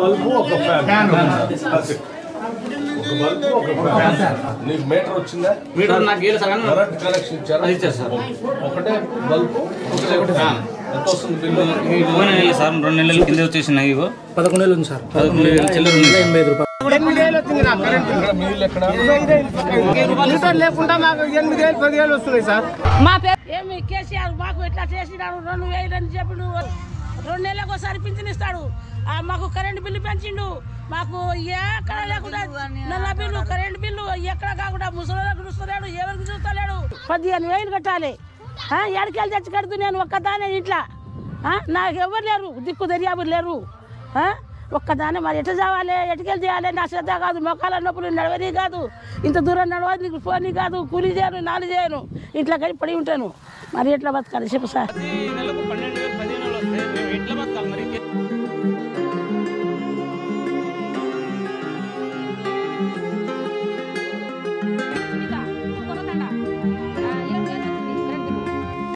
Bulb ఒక fan. That's it. ఒక bulb ఒక ఫ్యాన్. నీకు మీటర్ వచ్చిందా? మీటర్ నాకు ఏడు కరెంట్ కనెక్షన్ ఇచ్చారా? ఇచ్చారు సార్. ఒకటే బల్బు ఒకటే ఫ్యాన్. ఎంత వస్తుంది బిల్లు? పోయిన నెల సార్ రెండు నెలలు కింద వచ్చేసినాయి ఇగో పదకొండు వేలు ఉంది సార్. పదకొండు వేల చిల్లర ఉంది. సార్. ఎనభై ఐదు రూపాయలు. ఇక్కడ మీళ్ళు ఎక్కడ? మీటర్ లేకుండా మాకు ఎనిమిది వేలు పది వేలు వస్తున్నాయి సార్. మా పేరు ఏమి కేసీఆర్ మాకు ఎట్లా చేసినాడు రెండు వేలు అని చెప్పిండు రెండు నెలలకు ఒకసారి పింఛన్ ఇస్తాడు. మాకు కరెంట్ బిల్లు పెంచిండు. మాకు ఎక్కడ లేకుండా నల్ల బిల్లు కరెంట్ బిల్లు ఎక్కడ కాకుండా ముసలికి చూస్తలేడు ఎవరికి చూస్తలేడు పదిహేను వేలు కట్టాలి. ఎడకెళ్ళి తెచ్చి కడుతూ నేను ఒక్కదానే ఇంట్లో. నాకు ఎవరు లేరు దిక్కు దర్యాబు లేరు. ఒక్కదానే మరి ఎట్లా చావాలి ఎటుకెళ్ళి చేయాలి? నా శ్రద్ధ కాదు మొక్కల నొప్పులు నడవని కాదు. ఇంత దూరం నడవని పోనీ కాదు కూలి చేయను నాలుగు చేయను ఇంట్లో కలిపి పడి ఉంటాను. మరి ఎట్లా బతకాలి? చెప్పు సార్.